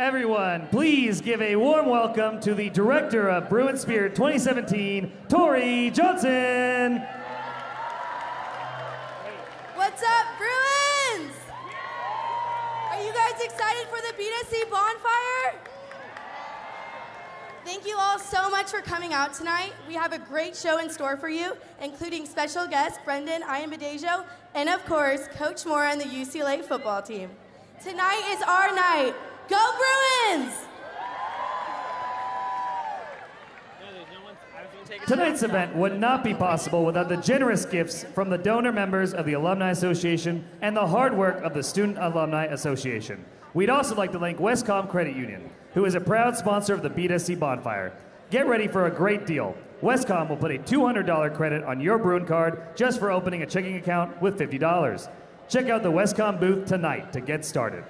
Everyone, please give a warm welcome to the director of Bruin Spirit 2017, Tori Johnson. What's up, Bruins? Are you guys excited for the Beat SC bonfire? Thank you all so much for coming out tonight. We have a great show in store for you, including special guest Brendon Ayanbadejo, and of course, Coach Mora and the UCLA football team. Tonight is our night. Bruins! Tonight's event would not be possible without the generous gifts from the donor members of the Alumni Association and the hard work of the Student Alumni Association. We'd also like to thank Wescom Credit Union, who is a proud sponsor of the Beat SC Bonfire. Get ready for a great deal. Wescom will put a $200 credit on your Bruin card just for opening a checking account with $50. Check out the Wescom booth tonight to get started.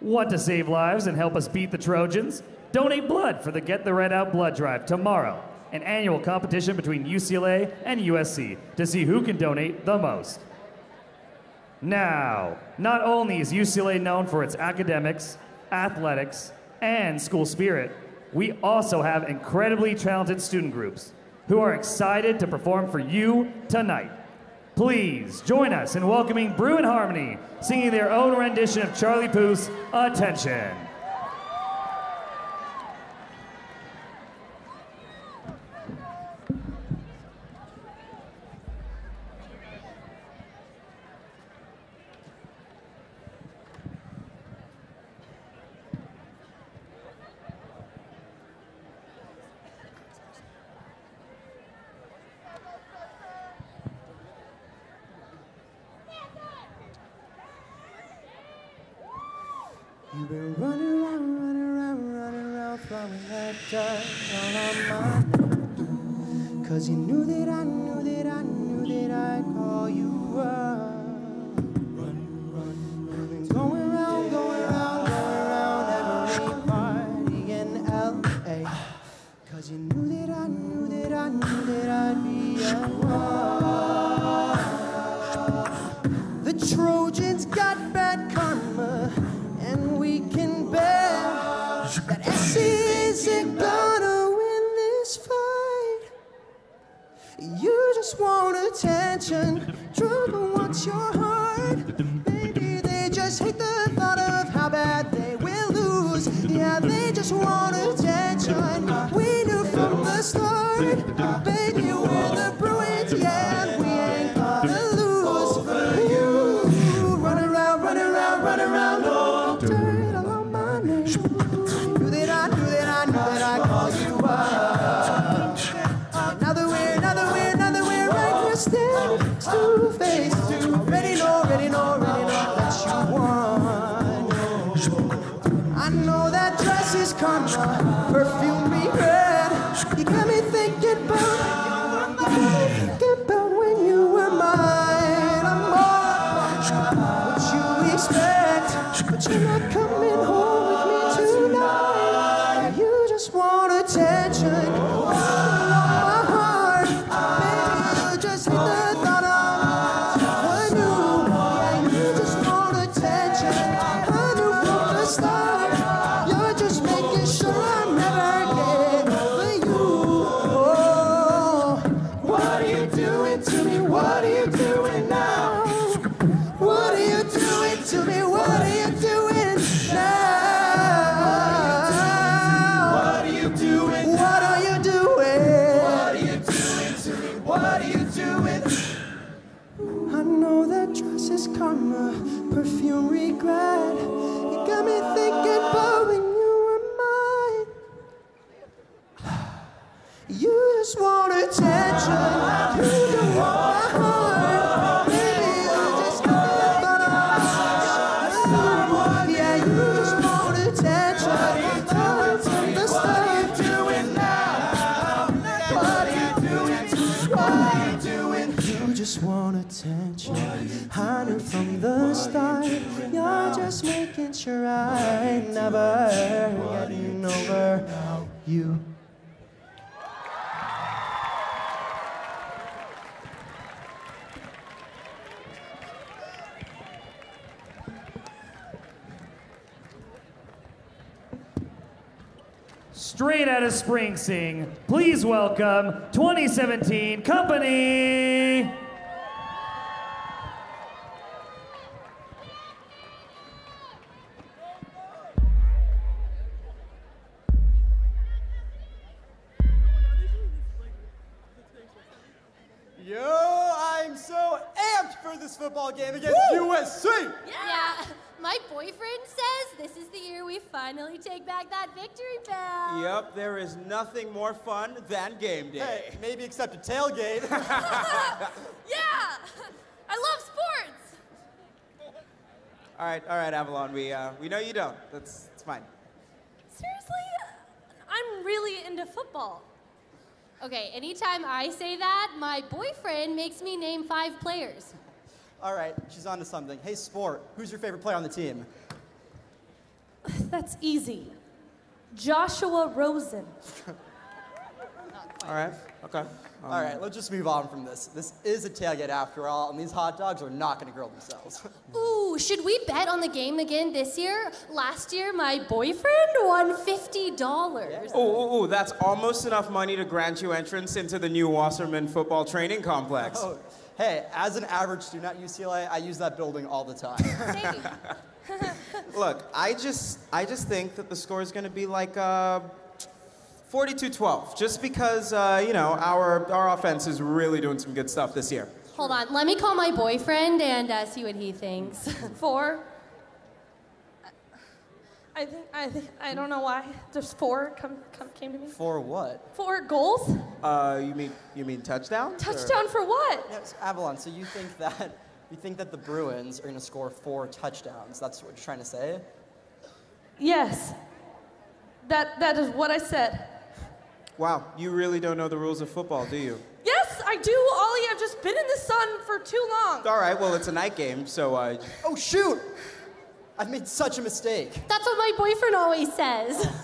Want to save lives and help us beat the Trojans? Donate blood for the Get the Red Out blood drive tomorrow, an annual competition between UCLA and USC to see who can donate the most. Now, not only is UCLA known for its academics, athletics, and school spirit, we also have incredibly talented student groups who are excited to perform for you tonight. Please join us in welcoming Bruin Harmony, singing their own rendition of Charlie Puth's Attention. You've been running around, running around, running around, all on my name. Cause you knew that I knew that I knew that I'd straight Spring Sing. Please welcome 2017 Company. Yo, I'm so amped for this football game against USC. Yeah, my boyfriend says this is the year we finally take back that victory bell. Yep, there is nothing more fun than game day. Hey, maybe except a tailgate. Yeah, I love sports. All right, all right, Avalon. We uh, we know you don't. That's it's fine. Seriously, I'm really into football. Okay, anytime I say that, my boyfriend makes me name five players. All right, she's on to something. Hey, sport, who's your favorite player on the team? That's easy. Joshua Rosen. All right, okay. Um, All right, let's just move on from this. This is a tailgate after all, and these hot dogs are not going to grill themselves. Ooh, should we bet on the game again this year? Last year, my boyfriend won $50. Oh, oh, oh, that's almost enough money to grant you entrance into the new Wasserman football training complex. oh, hey, as an average student at UCLA, I use that building all the time. Look, I just I just think that the score is going to be like uh, 42-12, just because uh, you know our our offense is really doing some good stuff this year. Hold on, let me call my boyfriend and uh, see what he thinks. Four. I think I think I don't know why. There's four come, come came to me. For what? Four goals? Uh, you mean you mean touchdown? Touchdown for what? Yes, Avalon, so you think that you think that the Bruins are going to score four touchdowns? That's what you're trying to say? Yes. That that is what I said. Wow, you really don't know the rules of football, do you? Yes, I do, Ollie. I've just been in the sun for too long. All right, well it's a night game, so uh, Oh, shoot! I've made such a mistake. That's what my boyfriend always says.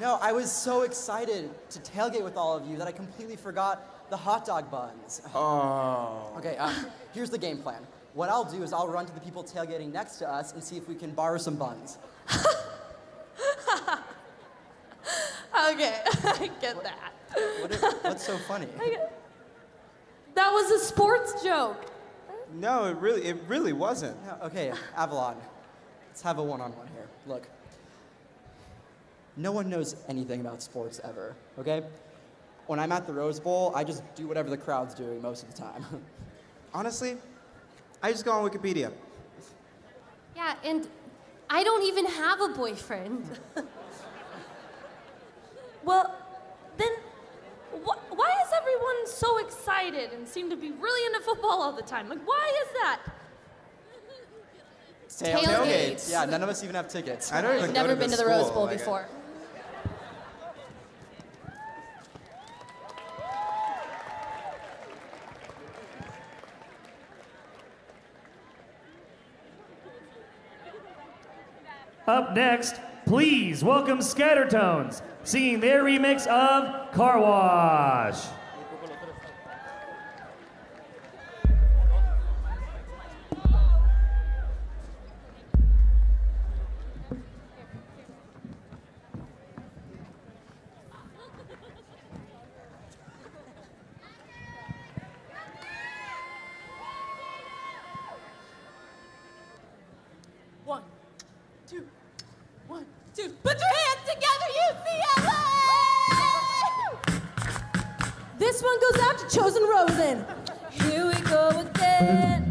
No, I was so excited to tailgate with all of you that I completely forgot the hot dog buns. oh. Okay, uh, here's the game plan. What I'll do is I'll run to the people tailgating next to us and see if we can borrow some buns. Okay, I get that. What is, what's so funny? That was a sports joke. No, it really it really wasn't. Yeah, okay, Avalon, let's have a one-on-one here. Look, no one knows anything about sports ever, okay? When I'm at the Rose Bowl, I just do whatever the crowd's doing most of the time. Honestly, I just go on Wikipedia. yeah, and I don't even have a boyfriend. Well, then wh- why is everyone so excited and seem to be really into football all the time? Like, why is that? Tail- Tailgates. Yeah, none of us even have tickets. I don't even I've never to been to this the Rose Bowl like, before. Up next, please welcome Scattertones, singing their remix of Car Wash. Goes out to Chosen Rosen. Here we go again.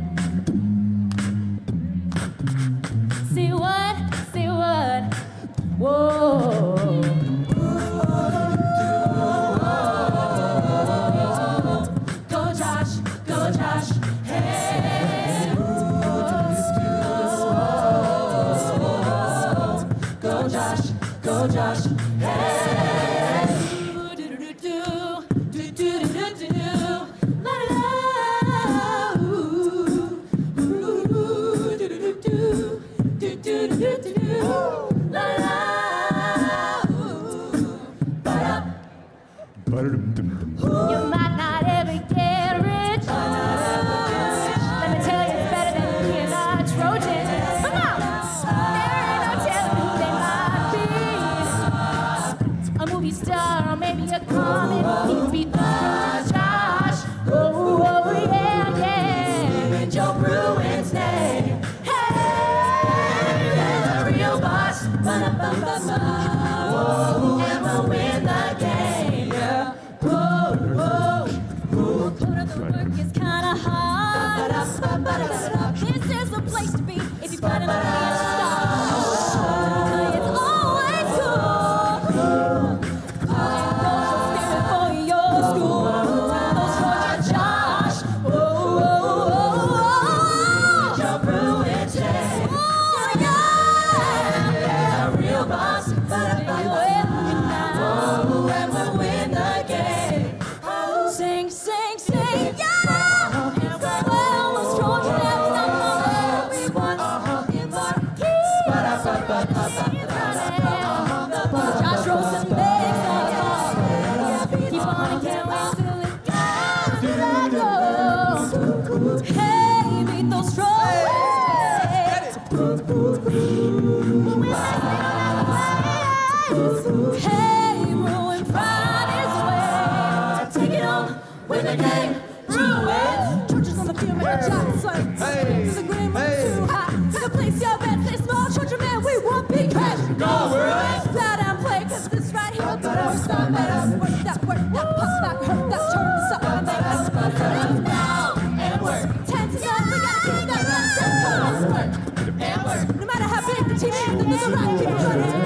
little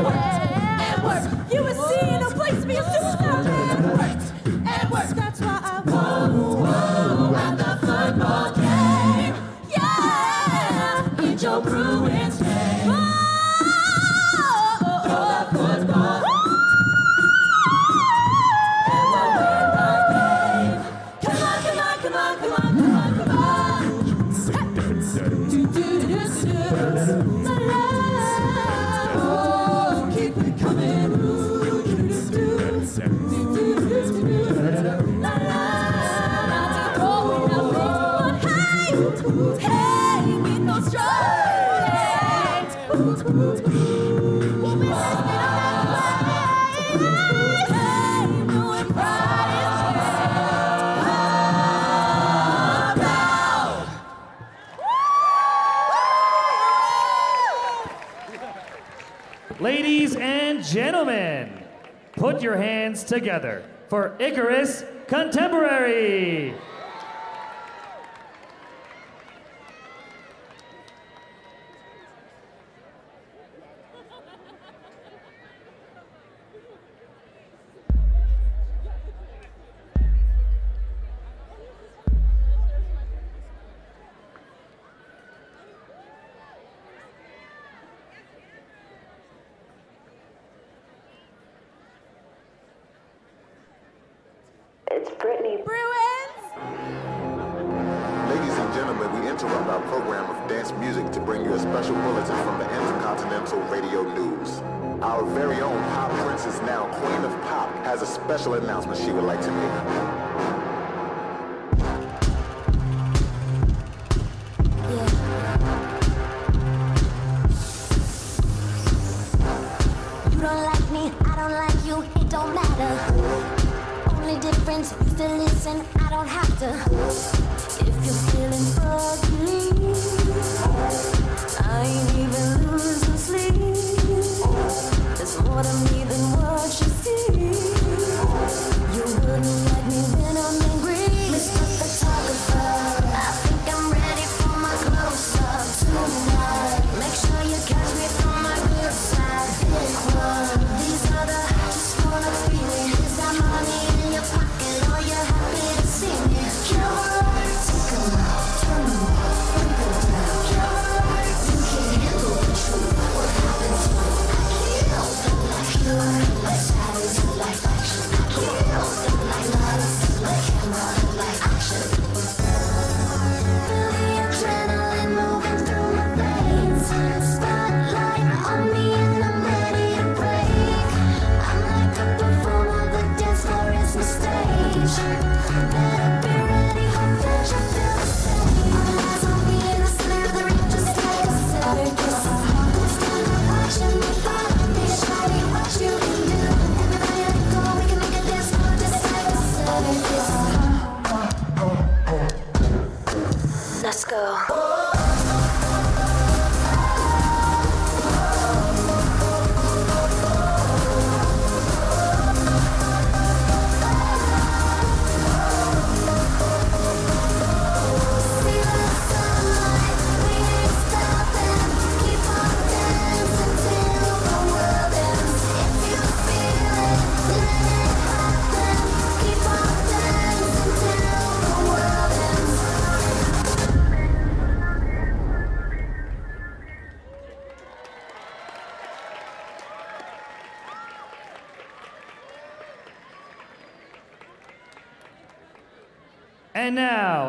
work, work. You were seeing place to be a work, work. That's why I whoa, whoa, at the football game. Yeah, your Ladies and gentlemen, put your hands together for Icarus Contemporary.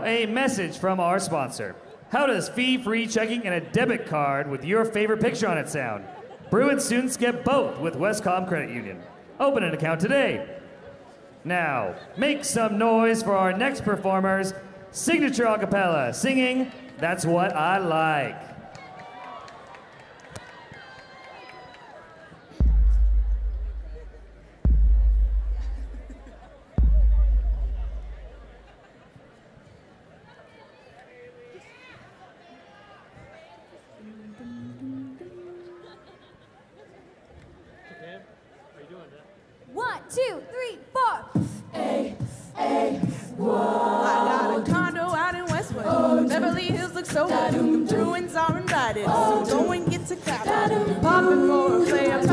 A message from our sponsor. How does fee free checking and a debit card with your favorite picture on it sound? Bruin students get both with Wescom Credit Union. Open an account today. Now, make some noise for our next performers, Signature Acapella, singing That's What I Like. Two, three, four. A, A, I got a condo out in Westwood. Beverly Hills looks so good. The Bruins are invited, so go and get to clapping. Popping for a player,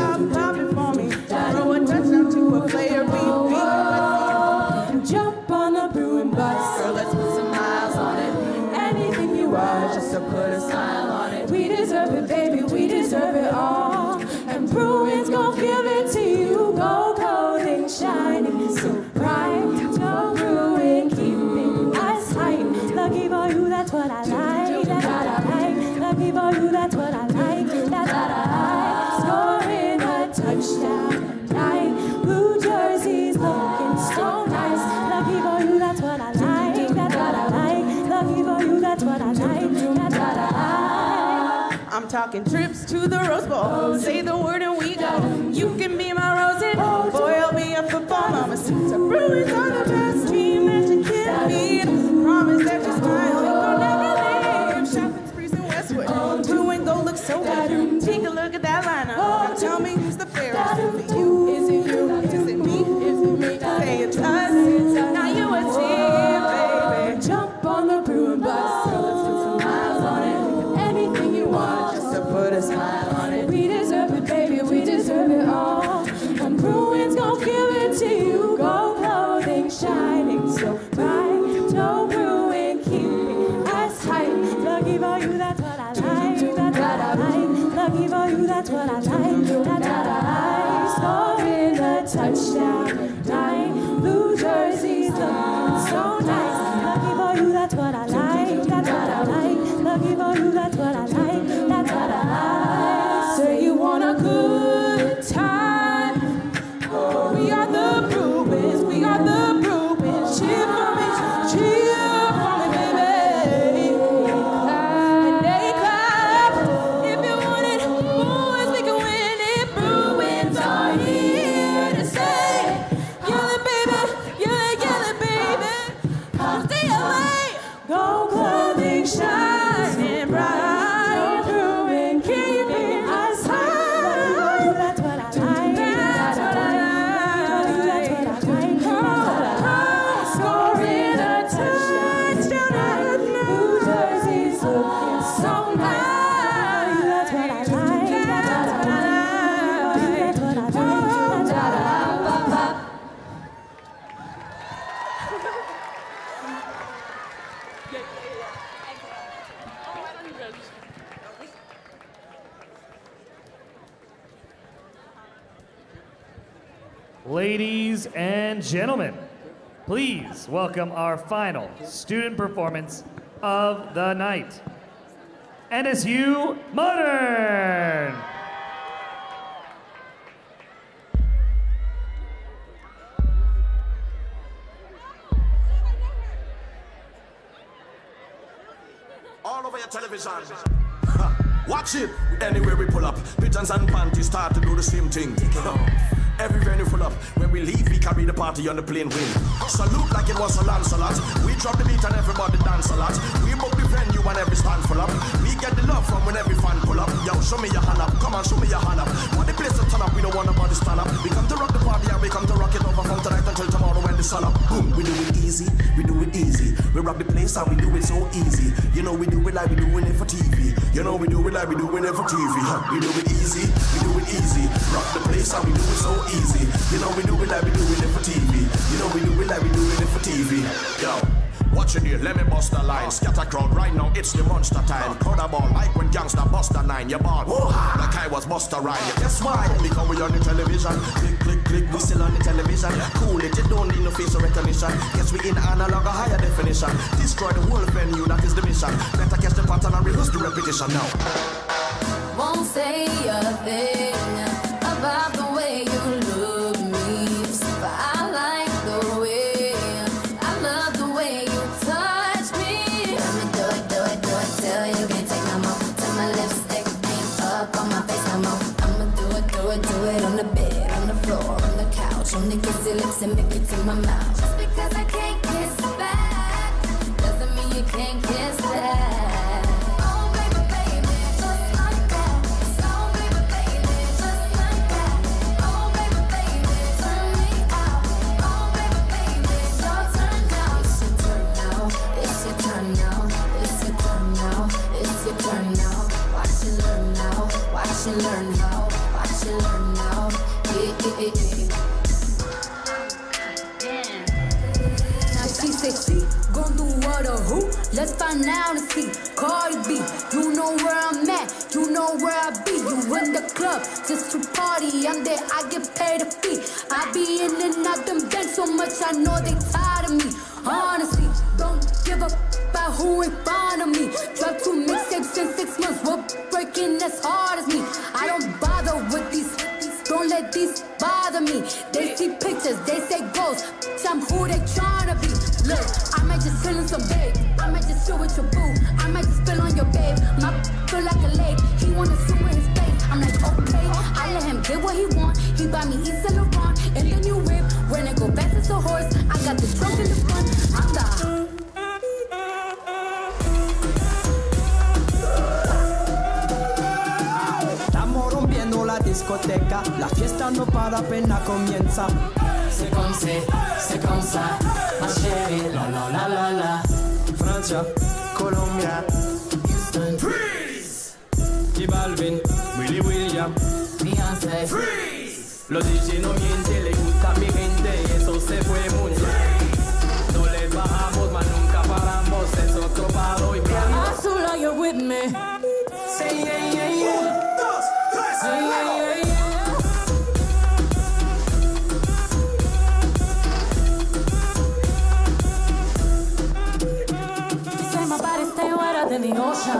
talking trips to the Rose Bowl. Say the word and we go. You can be my Rosen. Boy, I'll be a football mama. Since the Bruins are the best team that you can beat. Promise that you smile. You'll never leave. Shopping sprees in Westwood. Blue and go looks so good. Take a look at that lineup. Now tell me tonight. Blue jerseys looking so nice. Lucky for you, that's what I welcome our final student performance of the night. NSU Modern! all over your television. Watch it anywhere we pull up. Pigeons and panties start to do the same thing. Every venue full up. When we leave, we carry the party on the plane wing. Salute like it was a Lancelot. We drop the beat and everybody dance a lot. We book the venue and every stand full up. We get the love from when every fan pull up. Yo, show me your hand up. Come on, show me your hand up. Want the place to turn up. We don't want nobody stand up. We come to rock the party and we come to rock it over from tonight until tomorrow when the sun up. Boom, we do it easy. We do it easy. We rock the place and we do it so easy. You know we do it like we doing it for TV. You know we do it like we doing it for TV. Huh? We do it easy. We do easy. Rock the place and we do it so easy. You know we do it like we doing it for TV. You know we do it like we doing it for TV. Yo. Watch it here, let me bust the line. Scatter crowd right now, it's the monster time. Crowd a ball like when gangster bust a nine. You ball, like I was Buster Rhyme. Guess why? Because we on the television. Click, click, click, we still on the television. Cool it, you don't need no facial recognition. Guess we in analog a higher definition. Destroy the whole venue, that is the mission. Better catch the pattern and rehearse the repetition now. Say a thing about the way you look me. But I like the way, I love the way you touch me. Let me do it, do it, do it till you can't take no more. Till my lipstick ain't up on my face no more. I'ma do it, do it, do it on the bed, on the floor, on the couch. Only kiss your lips and make it to my mouth. Cardi B, you know where I'm at, you know where I be. You in the club just to party. I'm there, I get paid a fee. I be in and out them bands so much, I know they tired of me. Honestly, don't give up about who in front of me. Drop two mixtapes in six months, we're breaking as hard as me. I don't bother with these. Don't let these bother me. They see pictures, they say goals. I'm who they tryna be. Look, I might just chill in some babe. I might just chill with your boo. I might just spill on your babe. My feel like a lake. He wanna swim with his face. I'm like, okay. I let him get what he want. He buy me Yves Saint Laurent and the new whip. When I go back to a horse, I got the trunk in the front. I'm the la fiesta no para apenas comienza. C'est comme c'est, c'est comme ça, ma chérie, la la la la la. Francia, Colombia, Houston, Freeze. J Balvin, Willy William, Beyoncé, Freeze. Los DJ no mienten, le gusta mi gente y eso se fue muy bien. No le bajamos, mas nunca paramos, es otro y Azul, are you with me? Say yeah, yeah, yeah. Say yeah, yeah, yeah. Than the ocean.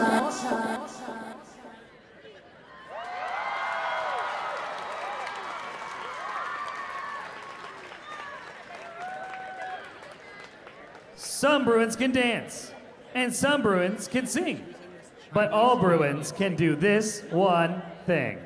Some Bruins can dance, and some Bruins can sing. But all Bruins can do this one thing.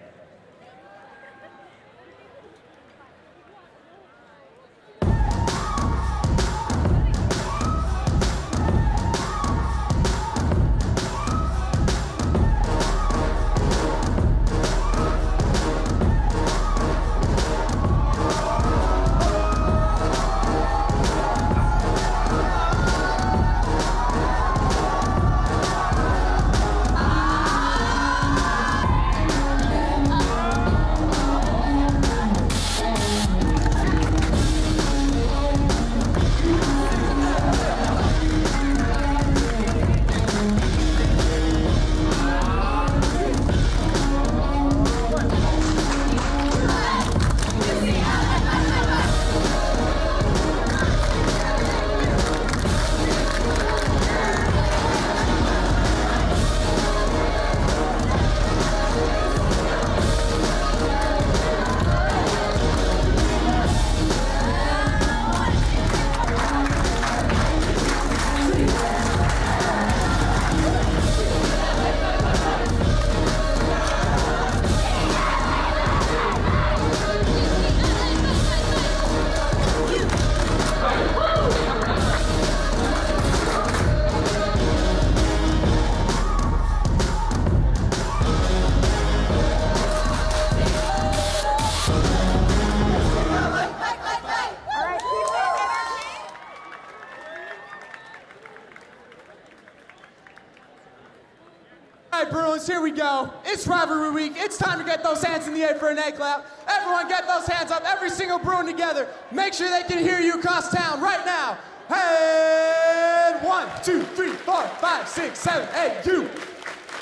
It's rivalry week. It's time to get those hands in the air for an egg clap. Everyone get those hands up, every single Bruin together. Make sure they can hear you across town right now. And one, two, three, four, five, six, seven, eight, U,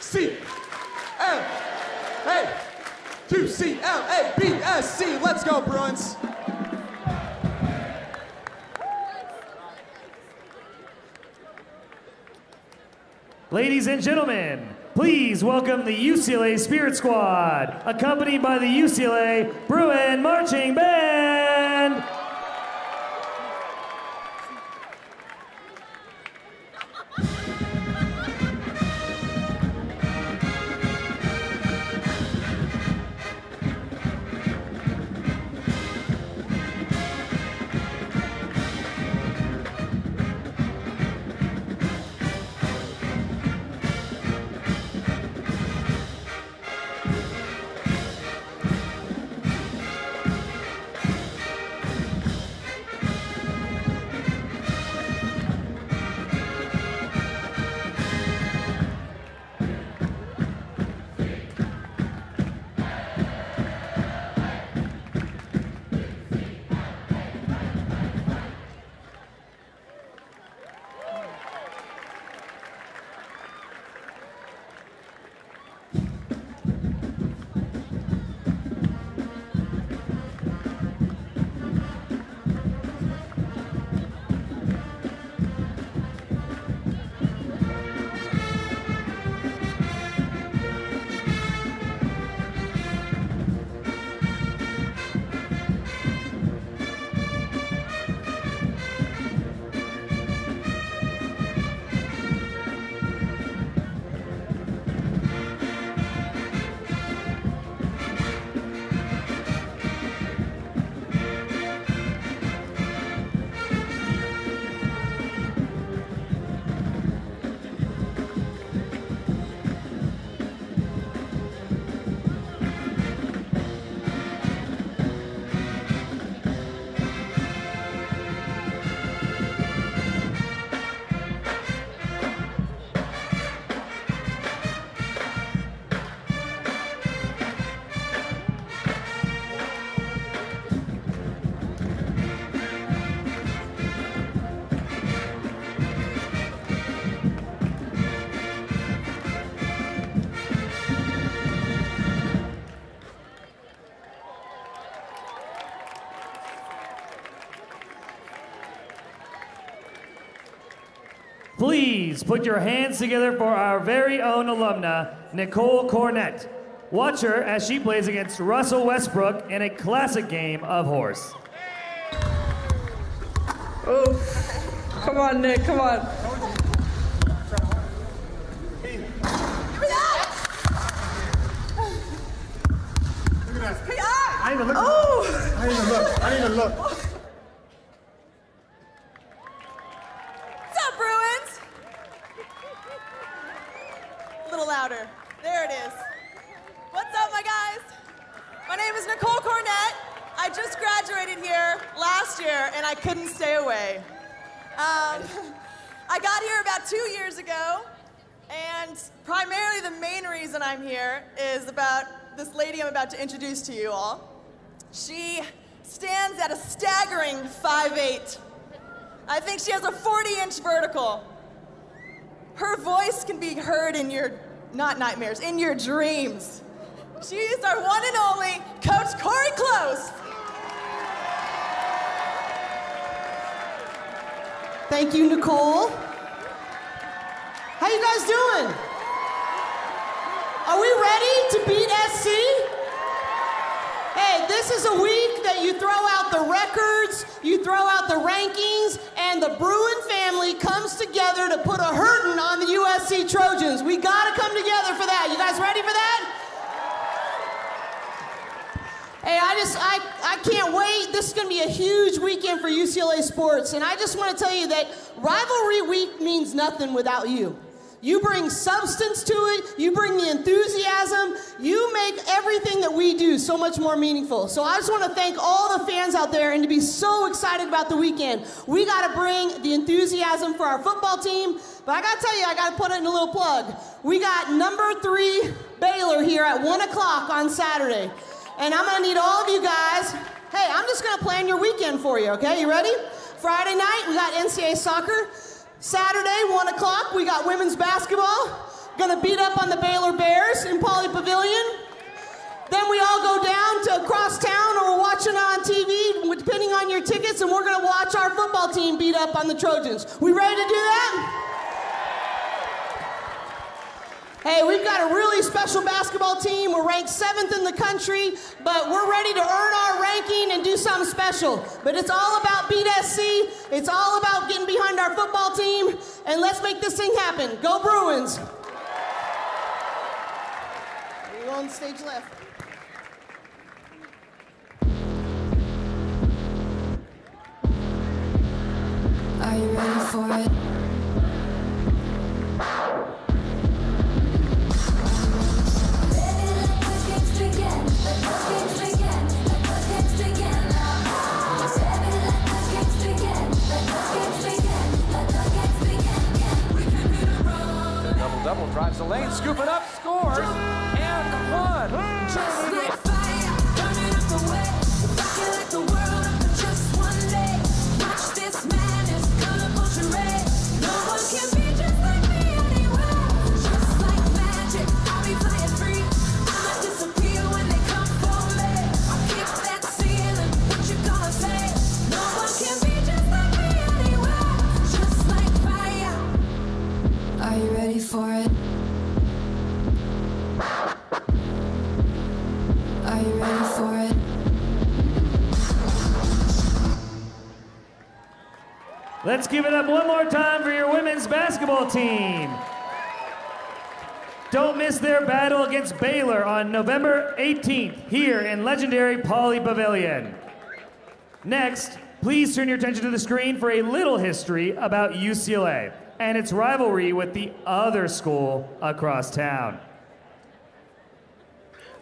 C, L, A, Q, C, L, A, B, S, C. Let's go, Bruins. Ladies and gentlemen, please welcome the UCLA Spirit Squad, accompanied by the UCLA Bruin Marching Band. Please put your hands together for our very own alumna, Nicole Kornet. Watch her as she plays against Russell Westbrook in a classic game of horse. Oh, come on, Nick, come on. I didn't even look. Oh! I didn't look. I didn't even look. To introduce to you all. She stands at a staggering 5'8". I think she has a 40 inch vertical. Her voice can be heard in your, not nightmares, in your dreams. She is our one and only Coach Cori Close. Thank you, Nicole. How you guys doing? Are we ready to beat SC? This is a week that you throw out the records, you throw out the rankings, and the Bruin family comes together to put a hurting on the USC Trojans. We gotta come together for that. You guys ready for that? Hey, I just, I, I can't wait. This is going to be a huge weekend for UCLA sports. And I just want to tell you that rivalry week means nothing without you. You bring substance to it, you bring the enthusiasm, you make everything that we do so much more meaningful. So I just want to thank all the fans out there and to be so excited about the weekend. We got to bring the enthusiasm for our football team, but I got to tell you, I got to put it in a little plug. We got number three Baylor here at 1 o'clock on Saturday. And I'm gonna need all of you guys. Hey, I'm just gonna plan your weekend for you, okay? You ready? Friday night, we got NCAA soccer. Saturday, 1 o'clock, we got women's basketball. Gonna beat up on the Baylor Bears in Pauley Pavilion. Then we all go down to across town or we're watching on TV, depending on your tickets, and we're gonna watch our football team beat up on the Trojans. We ready to do that? Hey, we've got a really special basketball team. We're ranked seventh in the country, but we're ready to earn our ranking and do something special. But it's all about Beat SC. It's all about getting behind our football team, and let's make this thing happen. Go Bruins! You on stage left. Are you ready for it? Let's give it up one more time for your women's basketball team. Don't miss their battle against Baylor on November 18th here in legendary Pauley Pavilion. Next, please turn your attention to the screen for a little history about UCLA and its rivalry with the other school across town.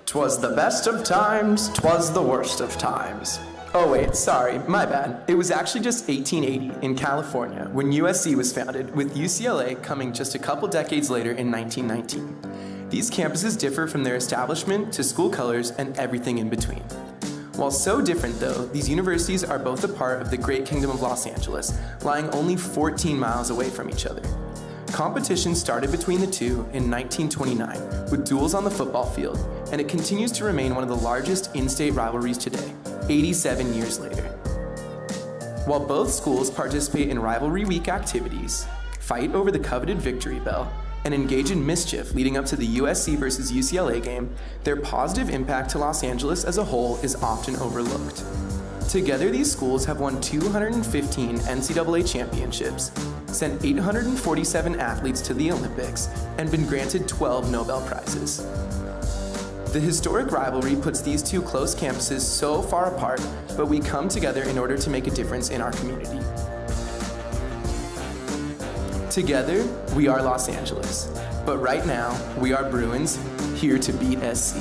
Twas the best of times, twas the worst of times. Oh, wait, sorry, my bad. It was actually just 1880 in California when USC was founded, with UCLA coming just a couple decades later in 1919. These campuses differ from their establishment to school colors and everything in between. While so different, though, these universities are both a part of the Great Kingdom of Los Angeles, lying only 14 miles away from each other. Competition started between the two in 1929 with duels on the football field, and it continues to remain one of the largest in state rivalries today, 87 years later. While both schools participate in rivalry week activities, fight over the coveted victory bell, and engage in mischief leading up to the USC versus UCLA game, their positive impact to Los Angeles as a whole is often overlooked. Together, these schools have won 215 NCAA championships, sent 847 athletes to the Olympics, and been granted 12 Nobel Prizes. The historic rivalry puts these two close campuses so far apart, but we come together in order to make a difference in our community. Together, we are Los Angeles. But right now, we are Bruins, here to beat SC.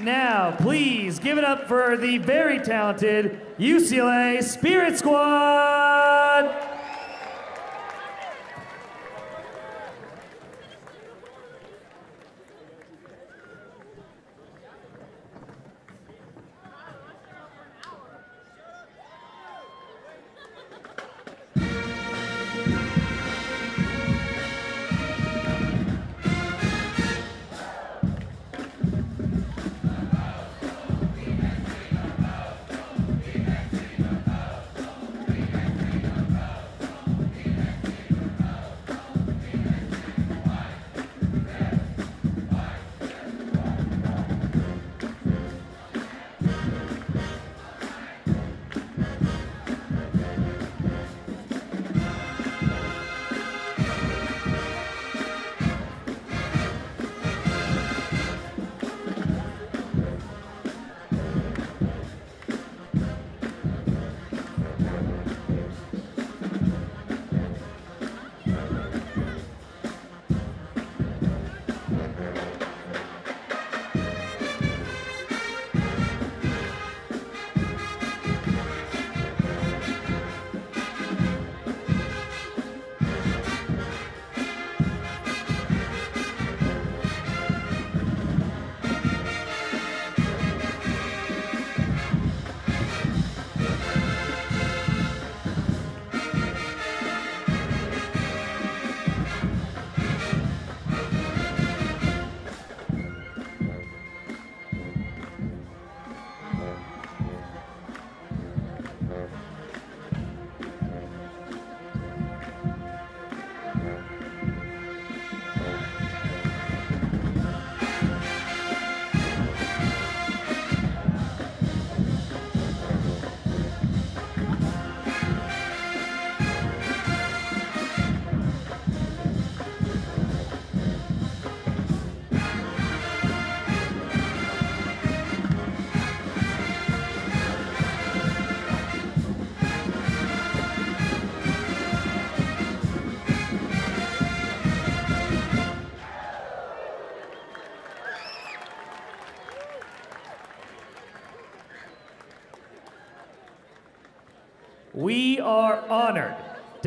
Now, please give it up for the very talented UCLA Spirit Squad.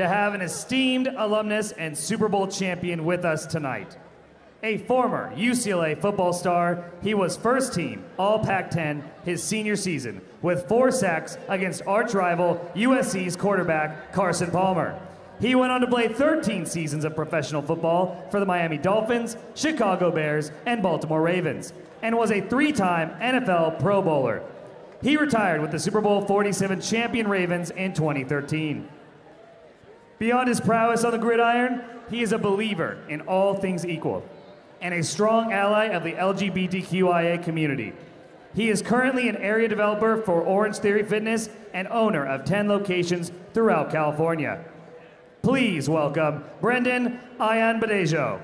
To have an esteemed alumnus and Super Bowl champion with us tonight. A former UCLA football star, he was first team All Pac 10 his senior season with four sacks against arch rival USC's quarterback Carson Palmer. He went on to play 13 seasons of professional football for the Miami Dolphins, Chicago Bears, and Baltimore Ravens, and was a three time NFL Pro Bowler. He retired with the Super Bowl 47 champion Ravens in 2013. Beyond his prowess on the gridiron, he is a believer in all things equal and a strong ally of the LGBTQIA community. He is currently an area developer for Orangetheory Fitness and owner of 10 locations throughout California. Please welcome Brendan Ian Badejo.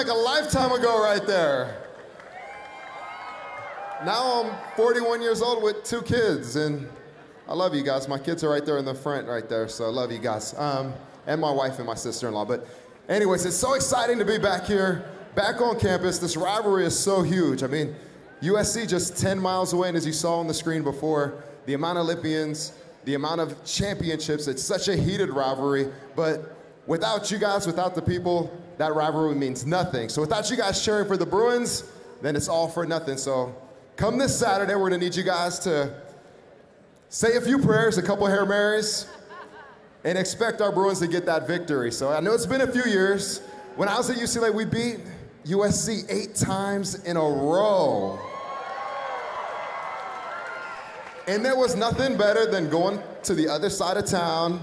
Like a lifetime ago right there. Now I'm 41 years old with two kids, and I love you guys. My kids are right there in the front, right there, so I love you guys. Um, and my wife and my sister in law. But, anyways, it's so exciting to be back here, back on campus. This rivalry is so huge. I mean, USC just 10 miles away, and as you saw on the screen before, the amount of Olympians, the amount of championships, it's such a heated rivalry. But without you guys, without the people, that rivalry means nothing. So without you guys cheering for the Bruins, then it's all for nothing. So come this Saturday, we're gonna need you guys to say a few prayers, a couple Hail Marys, and expect our Bruins to get that victory. So I know it's been a few years. When I was at UCLA, we beat USC eight times in a row. And there was nothing better than going to the other side of town,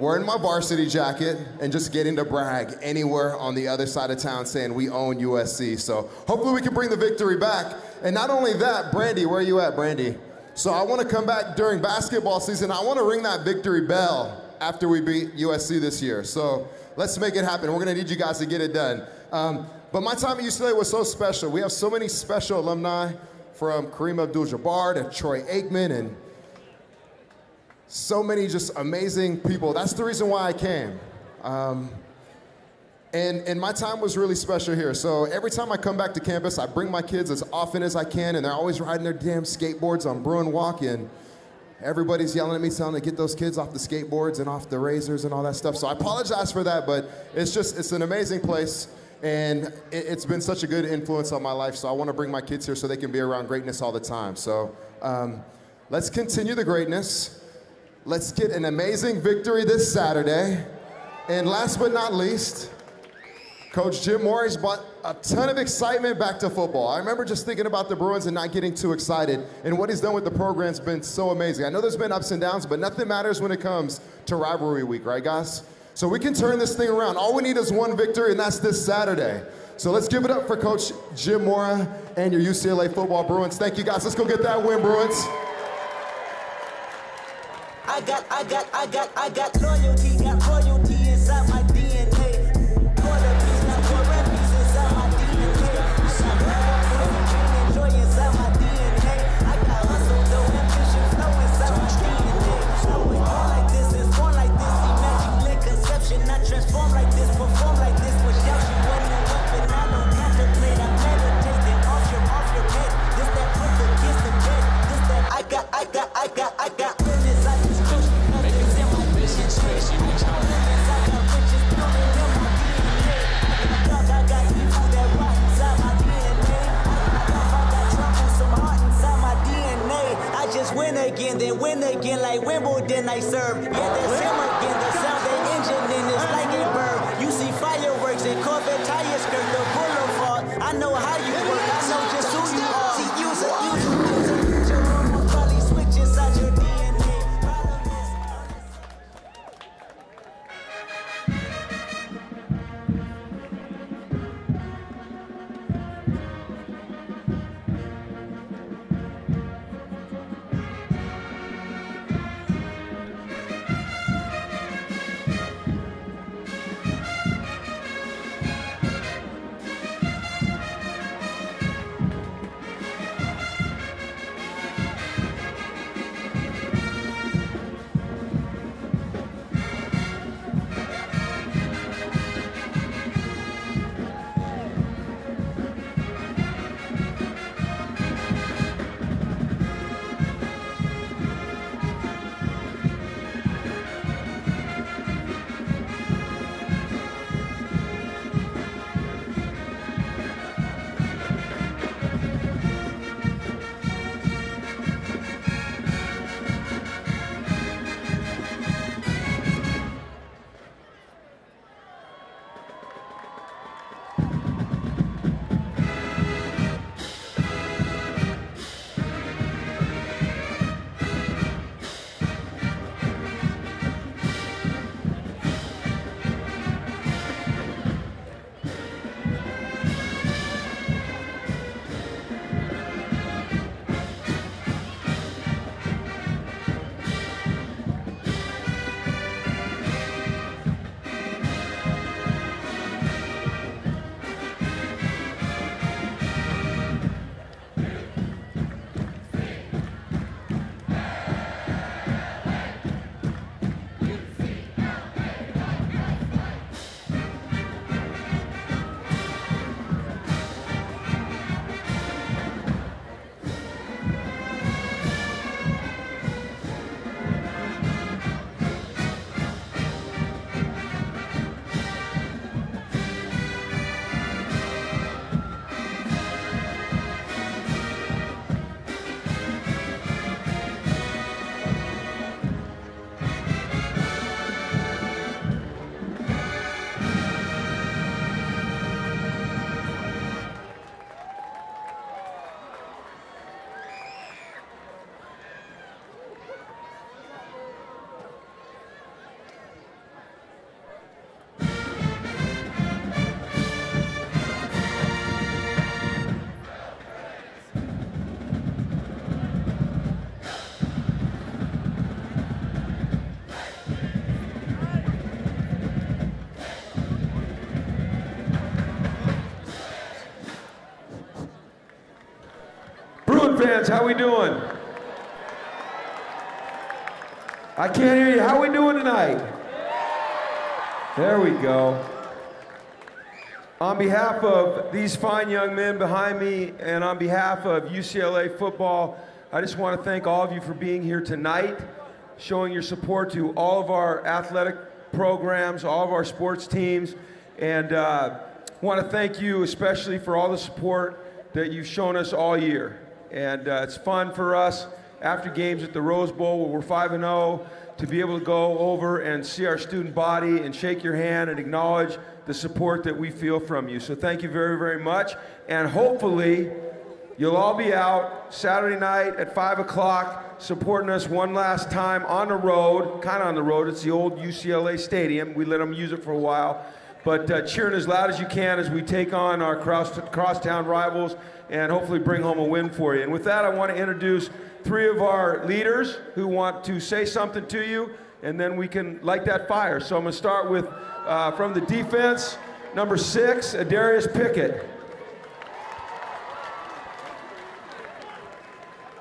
wearing my varsity jacket, and just getting to brag anywhere on the other side of town saying we own USC. So hopefully we can bring the victory back. And not only that, Brandy, where are you at, Brandy? So I want to come back during basketball season. I want to ring that victory bell after we beat USC this year. So let's make it happen. We're going to need you guys to get it done. Um, but my time at UCLA was so special. We have so many special alumni from Kareem Abdul-Jabbar to Troy Aikman and so many just amazing people. That's the reason why I came. Um, and, and my time was really special here. So every time I come back to campus, I bring my kids as often as I can, and they're always riding their damn skateboards on Bruin Walk, and everybody's yelling at me, telling me to get those kids off the skateboards and off the razors and all that stuff. So I apologize for that, but it's just, it's an amazing place. And it, it's been such a good influence on my life. So I want to bring my kids here so they can be around greatness all the time. So um, let's continue the greatness. Let's get an amazing victory this Saturday. And last but not least, Coach Jim Mora brought a ton of excitement back to football. I remember just thinking about the Bruins and not getting too excited. And what he's done with the program's been so amazing. I know there's been ups and downs, but nothing matters when it comes to rivalry week, right, guys? So we can turn this thing around. All we need is one victory, and that's this Saturday. So let's give it up for Coach Jim Mora and your UCLA football Bruins. Thank you, guys. Let's go get that win, Bruins. I got, I got, I got, I got loyalty, got royalty inside my DNA. Loyalty's not refugees inside my DNA. I got love, joy inside my DNA. I got hustle, inside my DNA. Born like this, is born like this, immaculate conception. I transform like this, perform like this. Young, she wasn't a weapon. I don't contemplate, I meditate. Off your, off your head. This that put the kiss to bed. This that I got, I got, I got, I got. Again, then win again like Wimbledon I serve. Yeah, that's him again. Fans, how we doing? I can't hear you. How we doing tonight? There we go. On behalf of these fine young men behind me and on behalf of UCLA football, I just want to thank all of you for being here tonight, showing your support to all of our athletic programs, all of our sports teams, and uh, want to thank you especially for all the support that you've shown us all year. And uh, it's fun for us after games at the Rose Bowl where we're 5 and 0 to be able to go over and see our student body and shake your hand and acknowledge the support that we feel from you. So thank you very, very much. And hopefully, you'll all be out Saturday night at 5 o'clock supporting us one last time on the road, kind of on the road. It's the old UCLA Stadium. We let them use it for a while. But uh, cheering as loud as you can as we take on our cross crosstown rivals and hopefully bring home a win for you. And with that, I want to introduce three of our leaders who want to say something to you, and then we can light that fire. So I'm going to start with uh, from the defense, number six, Adarius Pickett.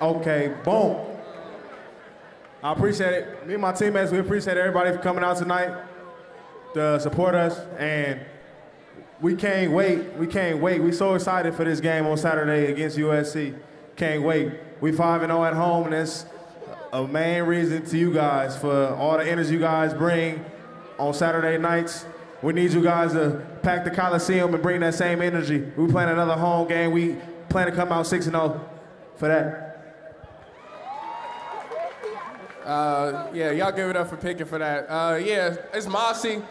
Okay, boom. I appreciate it. Me and my teammates, we appreciate everybody for coming out tonight to support us, and we can't wait. We can't wait. We're so excited for this game on Saturday against USC. Can't wait. We 5 and 0 at home, and that's a main reason to you guys for all the energy you guys bring on Saturday nights. We need you guys to pack the Coliseum and bring that same energy. We playing another home game. We plan to come out 6 0 for that. Uh, yeah, y'all give it up for Pickett for that. Uh, yeah, it's Mossi.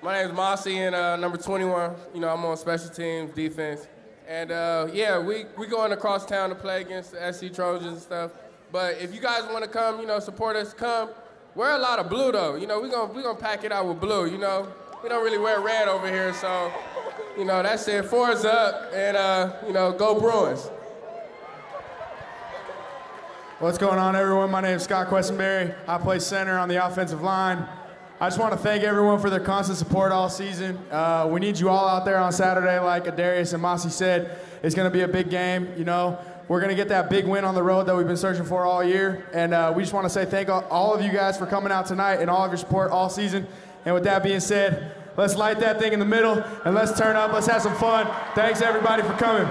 My name is Mossi, and uh, number 21. You know, I'm on special teams, defense. And uh, yeah, we we going across town to play against the SC Trojans and stuff. But if you guys want to come, you know, support us, come. Wear a lot of blue though. You know, we gonna we gonna pack it out with blue. You know, we don't really wear red over here, so you know that's it. Four is up, and uh, you know, go Bruins. What's going on, everyone? My name is Scott Quessenberry. I play center on the offensive line. I just want to thank everyone for their constant support all season. Uh, we need you all out there on Saturday, like Darius and Mossi said. It's going to be a big game. You know, we're going to get that big win on the road that we've been searching for all year. And uh, we just want to say thank all of you guys for coming out tonight and all of your support all season. And with that being said, let's light that thing in the middle and let's turn up. Let's have some fun. Thanks, everybody, for coming.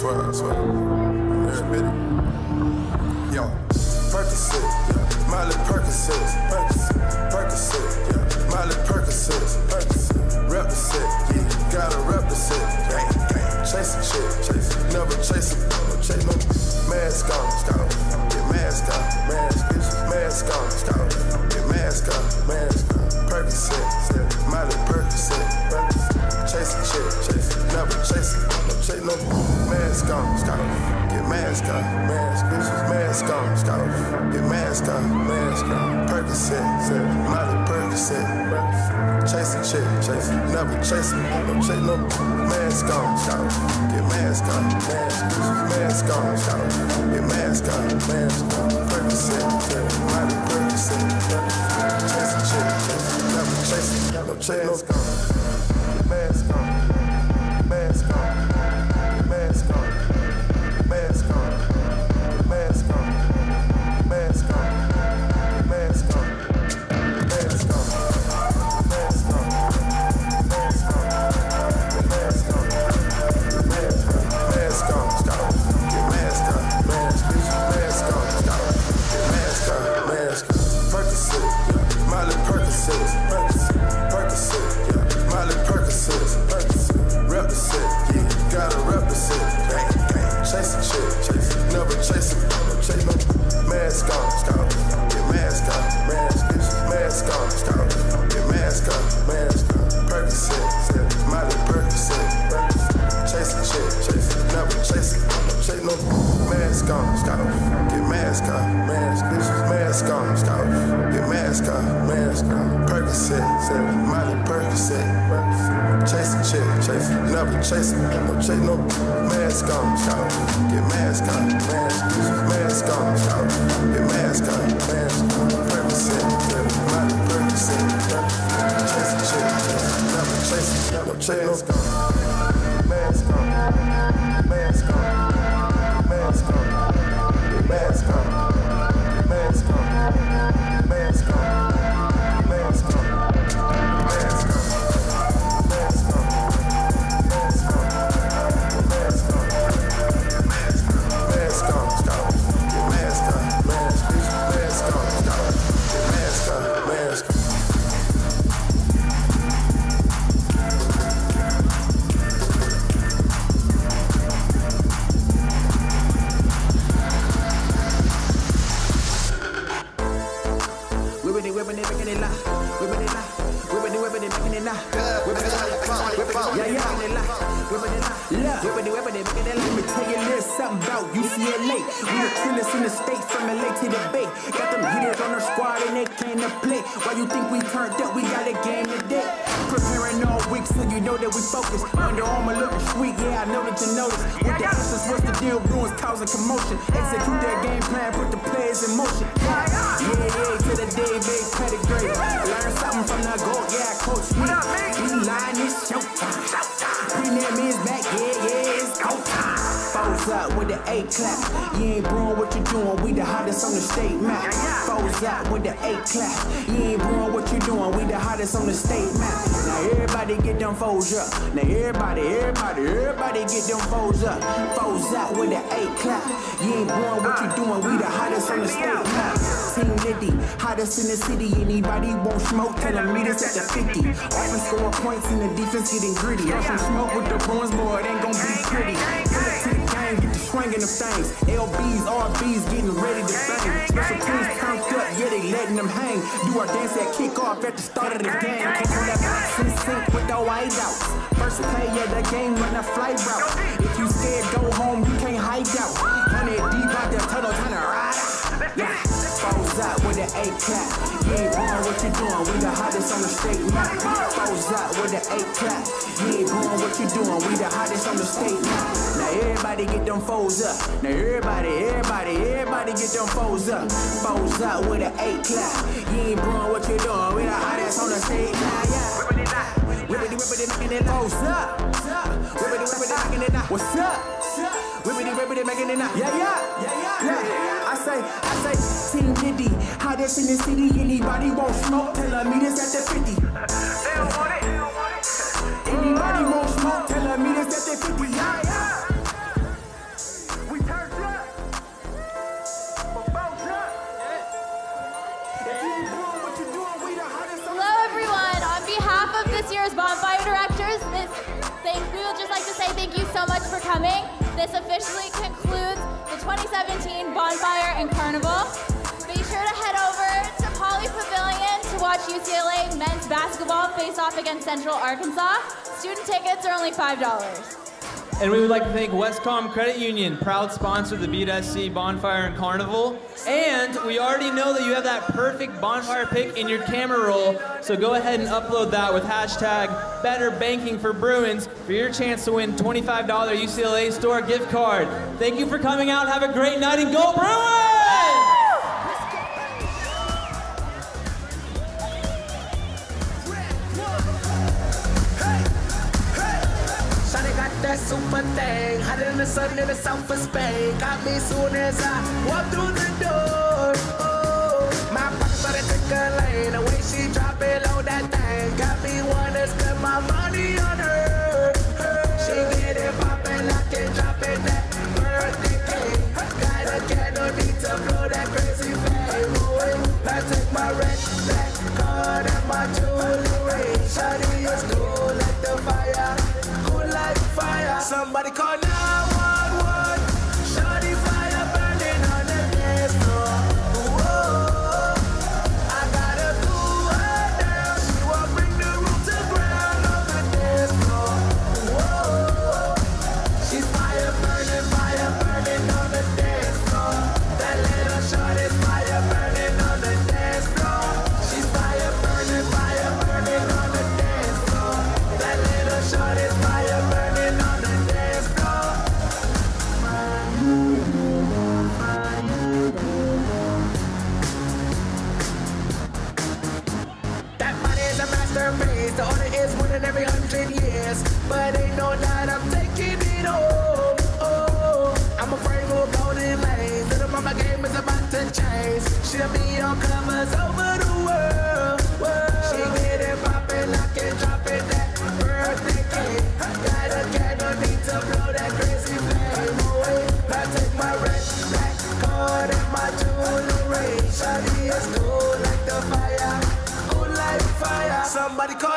Swear, I swear. cheio. State map. Now everybody get them foes up. Now everybody, everybody, everybody get them foes up. Foes up with the A clap. You ain't brewing what you doing, we the hottest on the state map. Team Liddy, hottest in the city. Anybody want smoke, tell them meet us at the 50. Offense scoring points and the defense getting gritty. On some smoke with the Bruins, boy, it ain't gonna be pretty. Swinging them things. LBs, RBs getting ready to bang. Special teams turned up, yeah, they letting them hang. Do our dance at kickoff at the start of the game. Come on that box in sync with the white out. First play of the game, run a fly route. If you scared, go home, you can't hide out. 100 deep out there, tunnel, trying to ride out. Yeah, foes up with A clap. You ain't doing what you doing, we the hottest on the state map. Foes up with the A clap. You ain't doing what you doing, we the hottest on the state map. Now everybody get them foes up. Now everybody, everybody, everybody get them foes up. Foes up with the A clap. You ain't doing what you doing, we the hottest on the state map. Yeah. Whippity, whippity, making it foes up. Whippity, whippity, making it up. What's up? Whippity, whippity, making it up. Yeah, yeah, yeah, yeah. yeah say, I say, Tin Diddy, hottest in the city, anybody won't smoke, tell her meet us at the 50. They don't want it. Anybody won't smoke, tell her meet us at the 50. Yeah, yeah. We turned up. Hello everyone, on behalf of this year's Bonfire Directors, this, thing, we would just like to say thank you so much for coming. This officially concludes the 2017 Bonfire and Carnival. Be sure to head over to Pauley Pavilion to watch UCLA men's basketball face off against Central Arkansas. Student tickets are only $5. And we would like to thank Wescom Credit Union, proud sponsor of the Beat SC Bonfire and Carnival. And we already know that you have that perfect bonfire pic in your camera roll, so go ahead and upload that with hashtag Better Banking for Bruins for your chance to win $25 UCLA store gift card. Thank you for coming out. Have a great night and go Bruins! Super thing, hotter than the sun in the south of Spain. Got me soon as I walk through the door. Oh, my pocket started tickling, the way she drop it low that thing. Got me wanna spend my money on her. She get it poppin', it, drop it, that birthday cake. Got a candle, need to blow that crazy flame. I take my red, black card and my jewelry. Shawty Somebody call 911. But ain't no I'm taking it home. Oh, I'm afraid golden lanes. Little mama game is about to change. She'll be on covers over the world. She get it poppin', it, that birthday cake. Got a to blow that crazy flame away. I take my red, card and my is cool like the fire cool like fire. Somebody call